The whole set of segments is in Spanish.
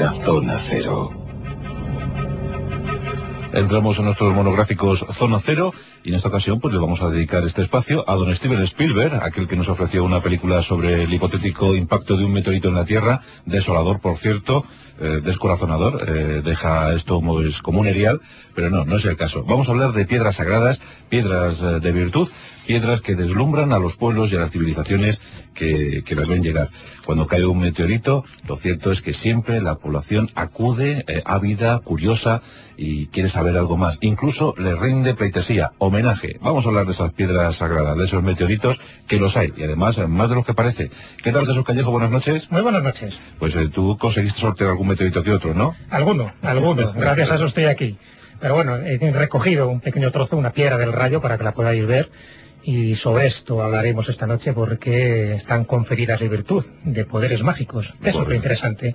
Zona Cero. Entramos en nuestros monográficos Zona Cero y en esta ocasión pues le vamos a dedicar este espacio a don Steven Spielberg, aquel que nos ofreció una película sobre el hipotético impacto de un meteorito en la Tierra, desolador por cierto, eh, descorazonador, eh, deja esto como un erial, pero no, no es el caso. Vamos a hablar de piedras sagradas, piedras eh, de virtud, piedras que deslumbran a los pueblos y a las civilizaciones que, que las ven llegar. Cuando cae un meteorito, lo cierto es que siempre la población acude ávida, curiosa y quiere saber algo más. Incluso le rinde pleitesía, homenaje. Vamos a hablar de esas piedras sagradas, de esos meteoritos, que los hay, y además más de lo que parece. ¿Qué tal, Jesús Callejo? Buenas noches. Muy buenas noches. Pues tú conseguiste sortear algún meteorito que otro, ¿no? Alguno, alguno. Gracias a eso estoy aquí. Pero bueno, he recogido un pequeño trozo, una piedra del rayo, para que la podáis ver. Y sobre esto hablaremos esta noche porque están conferidas de virtud, de poderes mágicos. Eso es lo interesante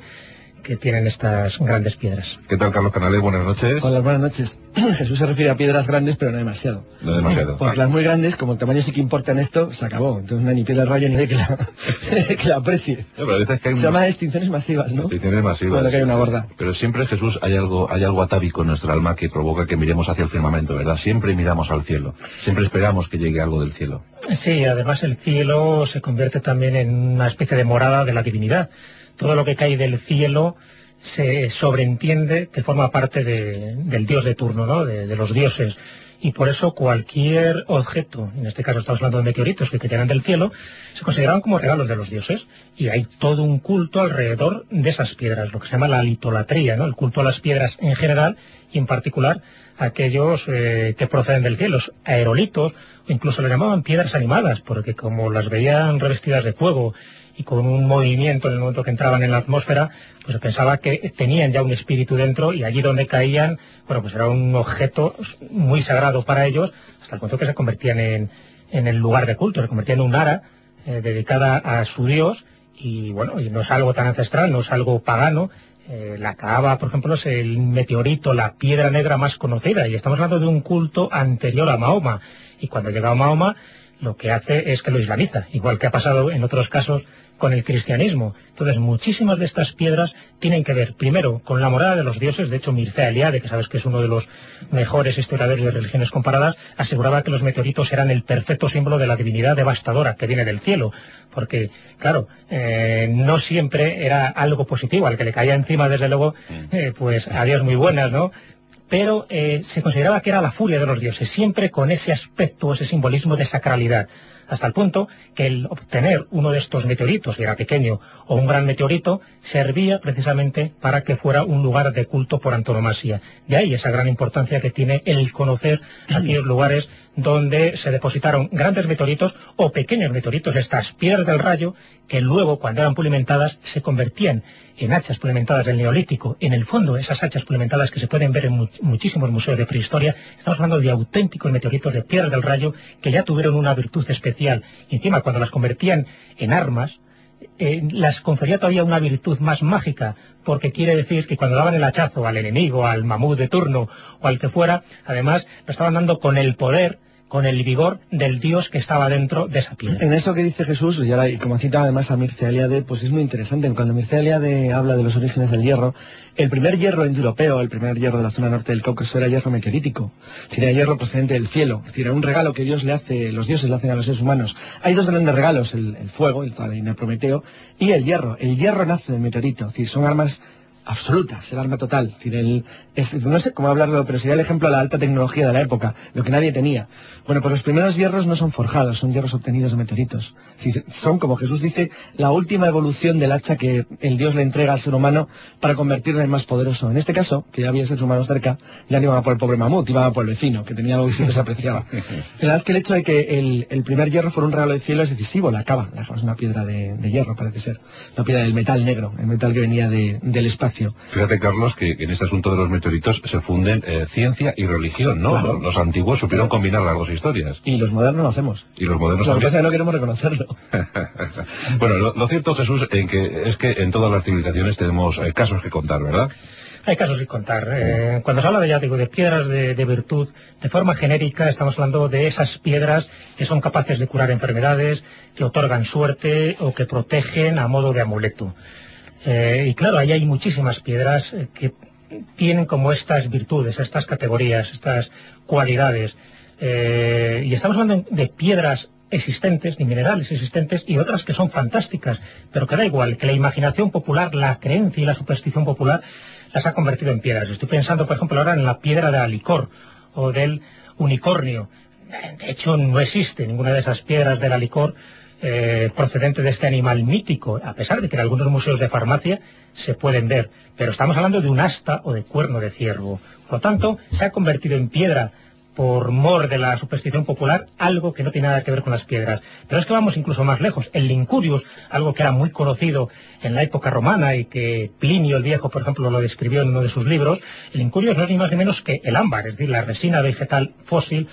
que tienen estas grandes piedras. ¿Qué tal, Carlos Canales? Buenas noches. Hola, buenas noches. Jesús se refiere a piedras grandes, pero no demasiado. No demasiado. Porque las muy grandes, como el tamaño sí que importa en esto, se acabó. Entonces no hay ni piedra rayo ni de que la, que la aprecie. Se llama extinciones masivas, ¿no? Extinciones masivas. Cuando cae una gorda. Pero siempre, Jesús, hay algo, hay algo atávico en nuestra alma que provoca que miremos hacia el firmamento, ¿verdad? Siempre miramos al cielo. Siempre esperamos que llegue algo del cielo. Sí, además el cielo se convierte también en una especie de morada de la divinidad. Todo lo que cae del cielo se sobreentiende que forma parte del dios de turno, ¿no? de, los dioses. Y por eso cualquier objeto, en este caso estamos hablando de meteoritos que cayeran del cielo, se consideraban como regalos de los dioses. Y hay todo un culto alrededor de esas piedras, lo que se llama la litolatría, ¿no? el culto a las piedras en general y en particular aquellos eh, que proceden del cielo, los aerolitos, incluso le llamaban piedras animadas, porque como las veían revestidas de fuego y con un movimiento en el momento que entraban en la atmósfera, pues pensaba que tenían ya un espíritu dentro y allí donde caían, bueno, pues era un objeto muy sagrado para ellos, hasta el punto que se convertían en, en el lugar de culto, se convertían en un ara eh, dedicada a su dios. Y bueno, y no es algo tan ancestral, no es algo pagano, eh, la caaba, por ejemplo, es el meteorito, la piedra negra más conocida, y estamos hablando de un culto anterior a Mahoma. Y cuando llega Mahoma, lo que hace es que lo islamiza, igual que ha pasado en otros casos con el cristianismo. Entonces, muchísimas de estas piedras tienen que ver, primero, con la morada de los dioses. De hecho, Mircea Eliade, que sabes que es uno de los mejores historiadores de religiones comparadas, aseguraba que los meteoritos eran el perfecto símbolo de la divinidad devastadora que viene del cielo. Porque, claro, eh, no siempre era algo positivo. Al que le caía encima, desde luego, mm. eh, pues adiós muy buenas, ¿no? Pero eh, se consideraba que era la furia de los dioses, siempre con ese aspecto, ese simbolismo de sacralidad hasta el punto que el obtener uno de estos meteoritos, si era pequeño o un gran meteorito, servía precisamente para que fuera un lugar de culto por antonomasia. De ahí esa gran importancia que tiene el conocer aquellos lugares donde se depositaron grandes meteoritos o pequeños meteoritos, estas piedras del rayo, que luego, cuando eran pulimentadas, se convertían en hachas pulimentadas del Neolítico. En el fondo, esas hachas pulimentadas que se pueden ver en muchísimos museos de prehistoria, estamos hablando de auténticos meteoritos de piedras del rayo que ya tuvieron una virtud especial. Y encima, cuando las convertían en armas, eh, las confería todavía una virtud más mágica, porque quiere decir que cuando daban el hachazo al enemigo, al mamut de turno o al que fuera, además lo estaban dando con el poder con el vigor del Dios que estaba dentro de esa piedra. En eso que dice Jesús, y, como cita además a Mircea Eliade, pues es muy interesante. Cuando Mircea Eliade habla de los orígenes del hierro, el primer hierro europeo, el primer hierro de la zona norte del Cáucaso era hierro meteorítico, era hierro procedente del cielo, es decir, era un regalo que Dios le hace, los dioses le hacen a los seres humanos. Hay dos grandes regalos, el, fuego, el, el Prometeo, y el hierro. El hierro nace del meteorito, es decir, son armas absolutas, el arma total. no sé cómo hablarlo, pero sería el ejemplo de la alta tecnología de la época, lo que nadie tenía. Bueno, pues los primeros hierros no son forjados, son hierros obtenidos de meteoritos. Son, como Jesús dice, la última evolución del hacha que el Dios le entrega al ser humano para convertirlo en más poderoso. En este caso, que ya había seres humanos cerca, ya no iban a por el pobre mamut, iban a por el vecino, que tenía algo que siempre se apreciaba. la verdad es que el hecho de que el, primer hierro fuera un regalo del cielo es decisivo, la cava, la cava es una piedra de, hierro, parece ser. Una piedra del metal negro, el metal que venía del espacio. Fíjate, Carlos, que, en este asunto de los meteoritos se funden eh, ciencia y religión, ¿no? Los, antiguos supieron combinar las dos historias. Y los modernos lo hacemos. Y los modernos lo que pasa es que no queremos reconocerlo. bueno, lo, cierto, Jesús, en que, es que en todas las civilizaciones tenemos eh, casos que contar, ¿verdad? Hay casos que contar. Eh, cuando se habla de, ya digo, de piedras de, virtud, de forma genérica estamos hablando de esas piedras que son capaces de curar enfermedades, que otorgan suerte o que protegen a modo de amuleto. Eh, y claro, ahí hay muchísimas piedras eh, que tienen como estas virtudes, estas categorías, estas cualidades. Eh, y estamos hablando de piedras existentes, ni minerales existentes, y otras que son fantásticas, pero que da igual, que la imaginación popular, la creencia y la superstición popular las ha convertido en piedras. Estoy pensando, por ejemplo, ahora en la piedra de alicor o del unicornio. De hecho, no existe ninguna de esas piedras del alicor eh, procedente de este animal mítico, a pesar de que en algunos museos de farmacia se pueden ver. Pero estamos hablando de un asta o de cuerno de ciervo. Por lo tanto, se ha convertido en piedra por mor de la superstición popular, algo que no tiene nada que ver con las piedras. Pero es que vamos incluso más lejos. El Lincurius, algo que era muy conocido en la época romana y que Plinio el Viejo, por ejemplo, lo describió en uno de sus libros, el Lincurius no es ni más ni menos que el ámbar, es decir, la resina vegetal fósil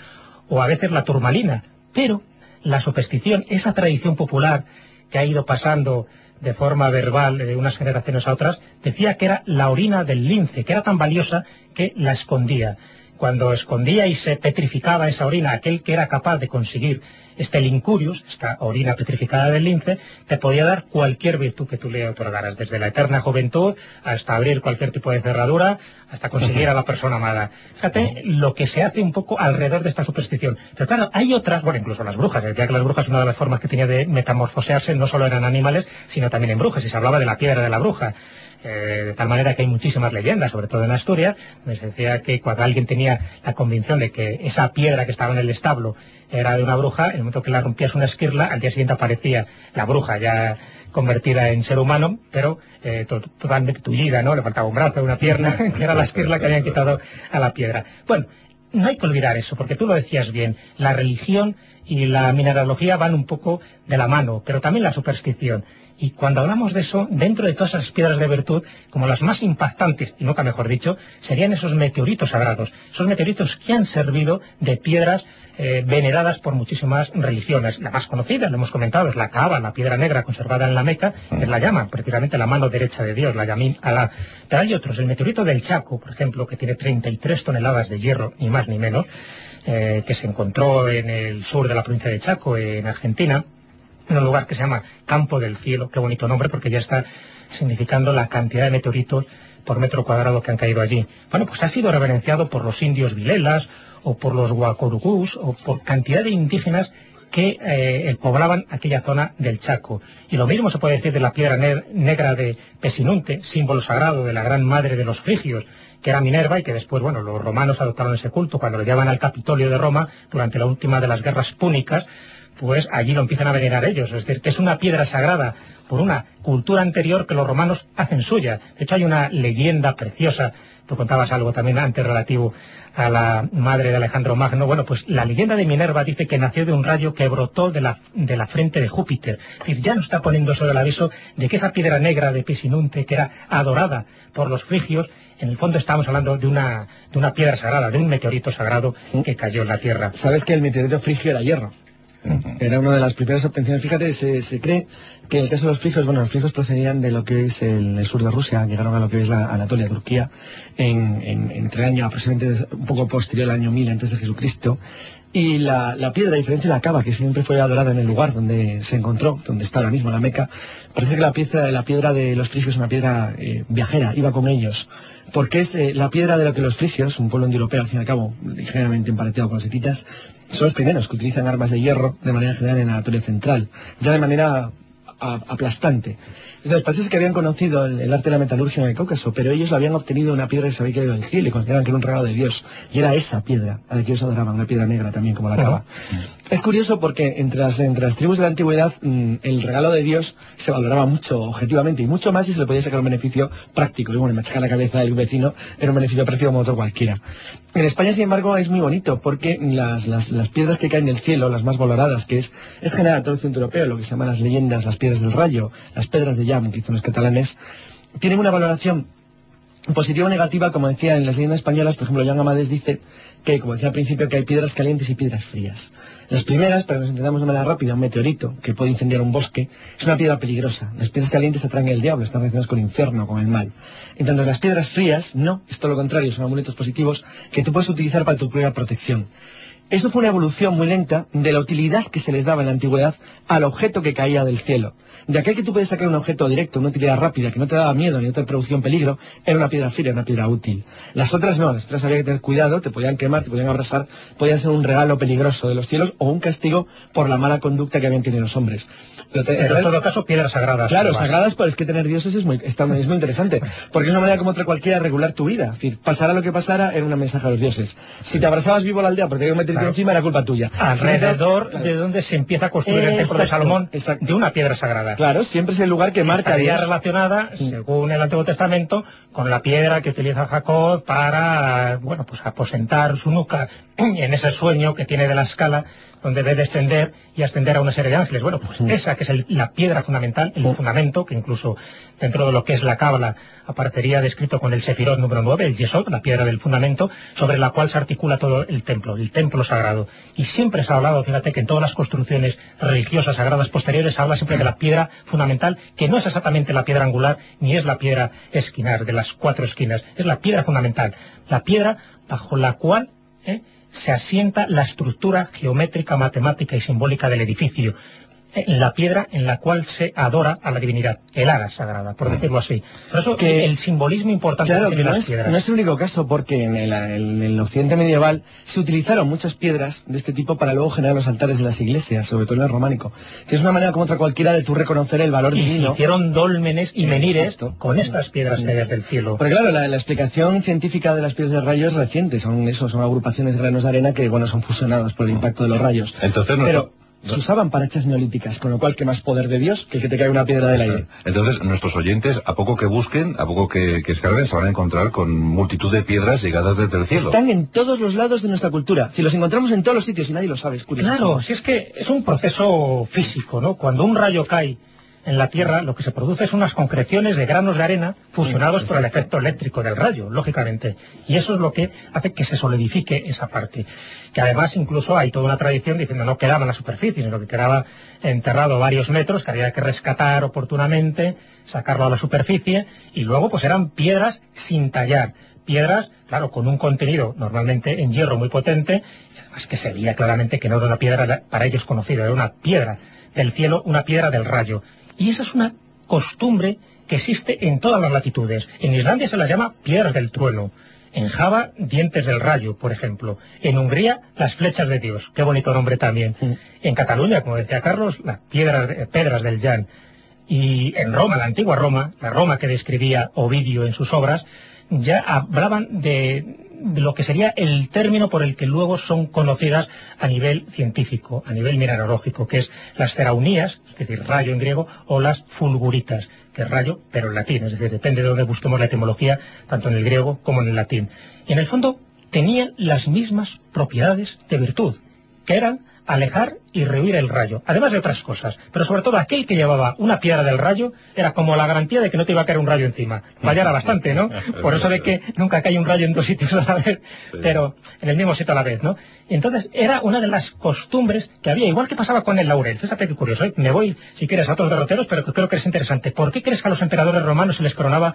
o a veces la turmalina. Pero la superstición, esa tradición popular que ha ido pasando de forma verbal de unas generaciones a otras, decía que era la orina del lince, que era tan valiosa que la escondía cuando escondía y se petrificaba esa orina, aquel que era capaz de conseguir este lincurius, esta orina petrificada del lince, te podía dar cualquier virtud que tú le otorgaras, desde la eterna juventud hasta abrir cualquier tipo de cerradura, hasta conseguir a la persona amada. Fíjate lo que se hace un poco alrededor de esta superstición. Pero claro, hay otras, bueno, incluso las brujas, decía que las brujas una de las formas que tenía de metamorfosearse no solo eran animales, sino también en brujas, y se hablaba de la piedra de la bruja. Eh, de tal manera que hay muchísimas leyendas, sobre todo en Asturias, donde se decía que cuando alguien tenía la convicción de que esa piedra que estaba en el establo era de una bruja, en el momento que la rompías una esquirla, al día siguiente aparecía la bruja ya convertida en ser humano, pero eh, totalmente tullida, ¿no? Le faltaba un brazo, una pierna, que era la esquirla que habían quitado a la piedra. Bueno, no hay que olvidar eso, porque tú lo decías bien, la religión y la mineralogía van un poco de la mano, pero también la superstición. Y cuando hablamos de eso, dentro de todas esas piedras de virtud, como las más impactantes, y nunca mejor dicho, serían esos meteoritos sagrados, esos meteoritos que han servido de piedras eh, veneradas por muchísimas religiones. La más conocida, lo hemos comentado, es la Kaaba, la piedra negra conservada en la Meca, que es la llama, prácticamente la mano derecha de Dios, la Yamín Alá. Pero hay otros, el meteorito del Chaco, por ejemplo, que tiene 33 toneladas de hierro, ni más ni menos, eh, que se encontró en el sur de la provincia de Chaco, en Argentina, en un lugar que se llama Campo del Cielo, qué bonito nombre porque ya está significando la cantidad de meteoritos por metro cuadrado que han caído allí. Bueno, pues ha sido reverenciado por los indios vilelas o por los guacorugús o por cantidad de indígenas que eh, poblaban aquella zona del Chaco. Y lo mismo se puede decir de la piedra negra de Pesinunte, símbolo sagrado de la gran madre de los frigios, que era Minerva y que después, bueno, los romanos adoptaron ese culto cuando lo llevan al Capitolio de Roma durante la última de las guerras púnicas, pues allí lo empiezan a venerar ellos. Es decir, que es una piedra sagrada por una cultura anterior que los romanos hacen suya. De hecho, hay una leyenda preciosa, tú contabas algo también antes relativo a la madre de Alejandro Magno. Bueno, pues la leyenda de Minerva dice que nació de un rayo que brotó de la, de la frente de Júpiter. Es decir, ya nos está poniendo sobre el aviso de que esa piedra negra de Pisinunte, que era adorada por los frigios, en el fondo estamos hablando de una, de una piedra sagrada, de un meteorito sagrado que cayó en la Tierra. ¿Sabes que el meteorito frigio era hierro? Era una de las primeras obtenciones. Fíjate, se, cree que en el caso de los frigios, bueno, los frigios procedían de lo que es el, sur de Rusia, llegaron a lo que es la Anatolia, Turquía, en, entre el año aproximadamente un poco posterior al año 1000 antes de Jesucristo. Y la, piedra, a diferencia de la cava, que siempre fue adorada en el lugar donde se encontró, donde está ahora mismo la Meca, parece que la piedra, la piedra de los frigios es una piedra eh, viajera, iba con ellos porque es eh, la piedra de lo que los frigios, un pueblo europeo al fin y al cabo, ligeramente emparenteado con los son los primeros que utilizan armas de hierro de manera general en Anatolia Central, ya de manera aplastante. Entonces, parece que habían conocido el, arte de la metalurgia en el Cáucaso, pero ellos lo habían obtenido una piedra que se había caído del cielo y consideraban que era un regalo de Dios. Y era esa piedra a la que ellos adoraban, una piedra negra también, como la cava. Es curioso porque entre las, entre las tribus de la antigüedad mm, el regalo de Dios se valoraba mucho objetivamente y mucho más y se le podía sacar un beneficio práctico. Y bueno, machacar la cabeza del vecino era un beneficio práctico como otro cualquiera. En España, sin embargo, es muy bonito porque las, las, las, piedras que caen del cielo, las más valoradas, que es, es general todo el centro europeo, lo que se llaman las leyendas, las piedras del rayo, las pedras de Llam, que dicen los catalanes, tienen una valoración positiva o negativa, como decía en las leyendas españolas, por ejemplo, Jan Amades dice que, como decía al principio, que hay piedras calientes y piedras frías. Las primeras, para que nos entendamos de manera rápida, un meteorito que puede incendiar un bosque, es una piedra peligrosa. Las piedras calientes atraen el diablo, están relacionadas con el infierno, con el mal. En tanto, las piedras frías, no, es todo lo contrario, son amuletos positivos que tú puedes utilizar para tu propia protección. Eso fue una evolución muy lenta de la utilidad que se les daba en la antigüedad al objeto que caía del cielo. De aquel que tú puedes sacar un objeto directo, una utilidad rápida, que no te daba miedo ni no te producía un peligro, era una piedra fina, una piedra útil. Las otras no, las otras había que tener cuidado, te podían quemar, te podían abrasar, podían ser un regalo peligroso de los cielos o un castigo por la mala conducta que habían tenido los hombres. Pero, en todo caso, piedras sagradas. Claro, sagradas, pues es que tener dioses es muy, es muy interesante, porque es una manera como otra cualquiera de regular tu vida. Es decir, pasara lo que pasara, era una mensaje a los dioses. Si te abrazabas vivo a la aldea porque había un encima, era culpa tuya. Alrededor de donde se empieza a construir el templo de Salomón, de una piedra sagrada. Claro, siempre es el lugar que marca Estaría relacionada, según el Antiguo Testamento, con la piedra que utiliza Jacob para, bueno, pues aposentar su nuca en ese sueño que tiene de la escala donde debe descender y ascender a una serie de ángeles. Bueno, pues esa que es la piedra fundamental, el fundamento, que incluso dentro de lo que es la cábala aparecería descrito con el Sefirot número 9, el Yesod, la piedra del fundamento, sobre la cual se articula todo el templo, el templo sagrado. Y siempre se ha hablado, fíjate, que en todas las construcciones religiosas sagradas posteriores se habla siempre de la piedra fundamental, que no es exactamente la piedra angular, ni es la piedra esquinar de las cuatro esquinas, es la piedra fundamental, la piedra bajo la cual ¿eh? Se asienta la estructura geométrica, matemática y simbólica del edificio, la piedra en la cual se adora a la divinidad, el ara sagrada, por decirlo así. Por eso que el simbolismo importante claro, que no es, no es el único caso, porque en el, occidente medieval se utilizaron muchas piedras de este tipo para luego generar los altares de las iglesias, sobre todo en el románico. Que es una manera como otra cualquiera de tú reconocer el valor y divino. Se hicieron dólmenes y menires con estas piedras caídas del cielo. Pero claro, la, explicación científica de las piedras de rayos es reciente, son eso, son agrupaciones de granos de arena que bueno son fusionados por el impacto de los rayos. Entonces Pero, se usaban para hachas neolíticas, con lo cual que más poder de Dios que que te caiga una piedra del aire. Entonces, nuestros oyentes, a poco que busquen, a poco que, que escarben, se van a encontrar con multitud de piedras llegadas desde el cielo. Están en todos los lados de nuestra cultura. Si los encontramos en todos los sitios y nadie lo sabe, es curioso. Claro, si es que es un proceso físico, ¿no? Cuando un rayo cae en la Tierra lo que se produce es unas concreciones de granos de arena fusionados por el efecto eléctrico del rayo, lógicamente. Y eso es lo que hace que se solidifique esa parte. Que además incluso hay toda una tradición diciendo no quedaba en la superficie, sino que quedaba enterrado varios metros, que había que rescatar oportunamente, sacarlo a la superficie, y luego pues eran piedras sin tallar. Piedras, claro, con un contenido normalmente en hierro muy potente, además que se veía claramente que no era una piedra para ellos conocida, era una piedra del cielo, una piedra del rayo. Y esa es una costumbre que existe en todas las latitudes. En Islandia se la llama piedras del trueno. En Java, dientes del rayo, por ejemplo. En Hungría, las flechas de Dios. Qué bonito nombre también. En Cataluña, como decía Carlos, las piedras, pedras del Jan. Y en Roma, la antigua Roma, la Roma que describía Ovidio en sus obras, ya hablaban de, lo que sería el término por el que luego son conocidas a nivel científico, a nivel mineralógico, que es las ceraunías, es decir, rayo en griego, o las fulguritas, que es rayo, pero en latín, es decir, depende de donde busquemos la etimología, tanto en el griego como en el latín. Y en el fondo tenían las mismas propiedades de virtud, que eran alejar y rehuir el rayo, además de otras cosas. Pero sobre todo aquel que llevaba una piedra del rayo era como la garantía de que no te iba a caer un rayo encima. Fallara bastante, ¿no? Por eso de que nunca cae un rayo en dos sitios a la vez, pero en el mismo sitio a la vez, ¿no? Entonces era una de las costumbres que había, igual que pasaba con el laurel. Fíjate qué curioso, ¿eh? me voy, si quieres, a otros derroteros, pero creo que es interesante. ¿Por qué crees que a los emperadores romanos se les coronaba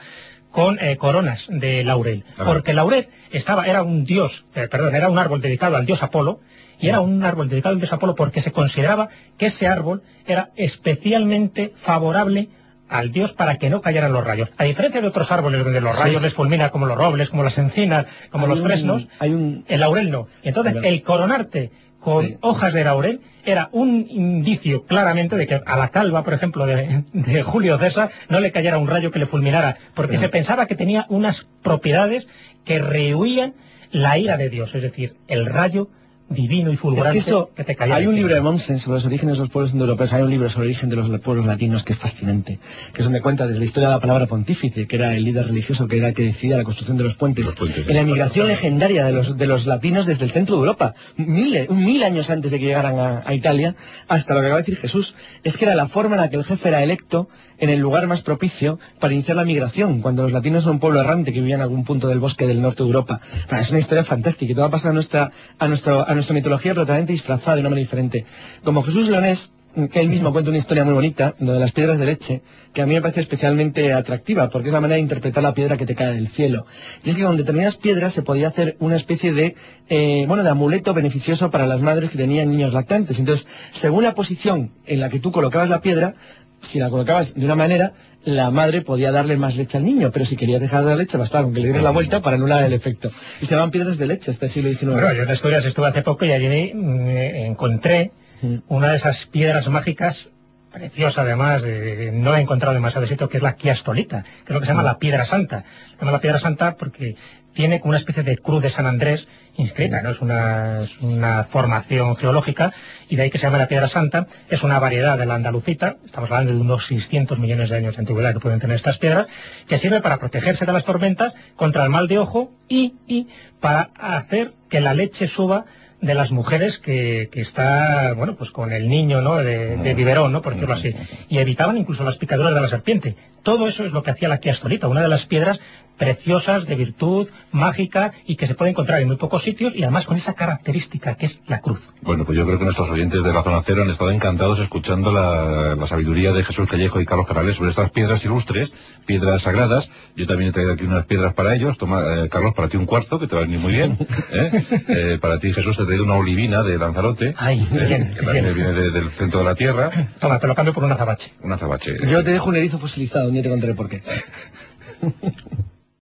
con eh, coronas de laurel? Porque el laurel estaba, era un dios, eh, perdón, era un árbol dedicado al dios Apolo, y era un árbol dedicado al dios Apolo porque se consideraba que ese árbol era especialmente favorable al dios para que no cayeran los rayos. A diferencia de otros árboles donde los rayos les fulminan como los robles, como las encinas, como los fresnos, el laurel no. Entonces, el coronarte con hojas de laurel era un indicio claramente de que a la calva, por ejemplo, de, Julio César no le cayera un rayo que le fulminara, porque se pensaba que tenía unas propiedades que rehuían la ira de Dios, es decir, el rayo divino y fulgurante que, te Hay un libro de Mommsen sobre los orígenes de los pueblos indoeuropeos, hay un libro sobre el origen de los pueblos latinos que es fascinante, que es donde cuenta desde la historia de la palabra pontífice, que era el líder religioso que era el que decidía la construcción de los puentes, en la emigración legendaria de los, de los latinos desde el centro de Europa, mil años antes de que llegaran a, a Italia, hasta lo que acaba de decir Jesús, es que era la forma en la que el jefe era electo en el lugar más propicio para iniciar la migración, cuando los latinos son un pueblo errante que vivía en algún punto del bosque del norte de Europa. es una historia fantástica y todo va a nuestra, a, nuestro, a nuestra mitología, pero totalmente disfrazada de una diferente. Como Jesús Leonés, que él mismo cuenta una historia muy bonita, lo de las piedras de leche, que a mí me parece especialmente atractiva, porque es la manera de interpretar la piedra que te cae del cielo. Y es que con determinadas piedras se podía hacer una especie de, eh, bueno, de amuleto beneficioso para las madres que tenían niños lactantes. Entonces, según la posición en la que tú colocabas la piedra, si la colocabas de una manera, la madre podía darle más leche al niño, pero si querías dejar de dar leche, bastaba con que le dieras la vuelta para anular el efecto. Y se llaman piedras de leche hasta el siglo XIX. Bueno, yo en Asturias estuve hace poco y allí mm, encontré Mm. una de esas piedras mágicas preciosa además, eh, no he encontrado demasiado sitio, que es la quiastolita, que es lo que se llama la piedra santa. Se llama la piedra santa porque tiene como una especie de cruz de San Andrés inscrita, ¿no? Es una, es una formación geológica y de ahí que se llama la piedra santa. Es una variedad de la andalucita, estamos hablando de unos 600 millones de años de antigüedad que pueden tener estas piedras, que sirve para protegerse de las tormentas, contra el mal de ojo y, y para hacer que la leche suba de las mujeres que, que está, bueno, pues con el niño, ¿no? De, de biberón, ¿no? Por decirlo así. Y evitaban incluso las picaduras de la serpiente. Todo eso es lo que hacía la quiastolita, una de las piedras preciosas, de virtud, mágica y que se puede encontrar en muy pocos sitios y además con esa característica que es la cruz. Bueno, pues yo creo que nuestros oyentes de la zona cero han estado encantados escuchando la, la sabiduría de Jesús Callejo y Carlos Carales sobre estas piedras ilustres, piedras sagradas. Yo también he traído aquí unas piedras para ellos. Toma, eh, Carlos, para ti un cuarzo, que te va a venir muy bien. ¿eh? Eh, para ti, Jesús, te he traído una olivina de Lanzarote. Ay, ¿eh? bien, que también bien. viene de- del centro de la tierra. Toma, te lo cambio por un azabache. Un azabache. Yo te dejo un erizo fosilizado, día te contaré por qué.